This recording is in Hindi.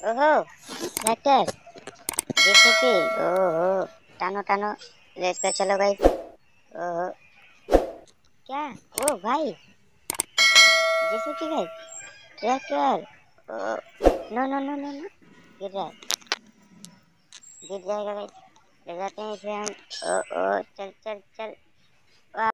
ओहो ट्रैक्टर जेसीबी ओहो, टानो टानो रेस पे चलो भाई। ओहो, क्या? ओ भाई जेसीबी भाई, tractor no no no no no, गिर रहा है गिर जाएगा भाई ले जाते हैं इसे हम। ओ ओ, चल चल चल।